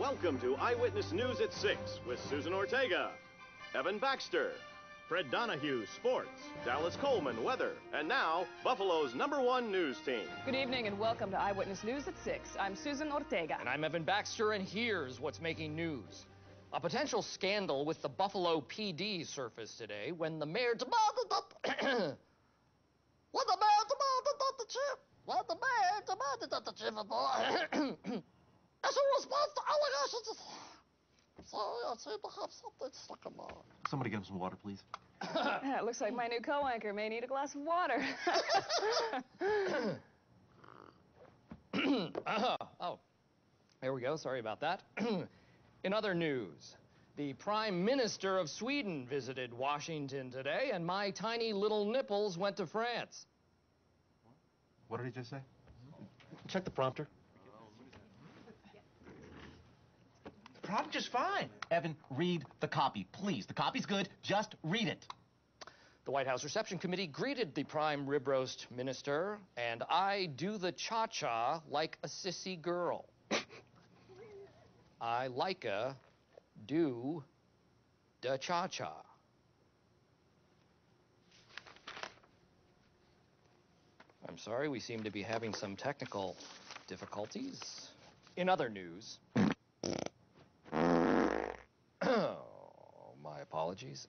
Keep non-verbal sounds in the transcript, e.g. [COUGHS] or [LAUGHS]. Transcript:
Welcome to Eyewitness News at 6 with Susan Ortega, Evan Baxter, Fred Donahue, Sports, Dallas Coleman, Weather, and now, Buffalo's number one news team. Good evening and welcome to Eyewitness News at 6. I'm Susan Ortega. And I'm Evan Baxter, and here's what's making news. A potential scandal with the Buffalo PD surfaced today when the mayor demanded that. [COUGHS] when the mayor demanded that the chief. When the mayor demanded that the chief of [COUGHS] Sorry, I to have something stuck in my. Somebody get him some water, please. Yeah, [LAUGHS] it looks like my new co-anchor may need a glass of water. [LAUGHS] [COUGHS] Uh, oh, there we go. Sorry about that. [COUGHS] In other news, the Prime Minister of Sweden visited Washington today, and my tiny little nipples went to France. What did he just say? Check the prompter. Problem just fine. Evan, read the copy, please. The copy's good. Just read it. The White House Reception Committee greeted the prime rib roast minister, and I do the cha cha like a sissy girl. I like a do the cha cha. I'm sorry, we seem to be having some technical difficulties. In other news, apologies.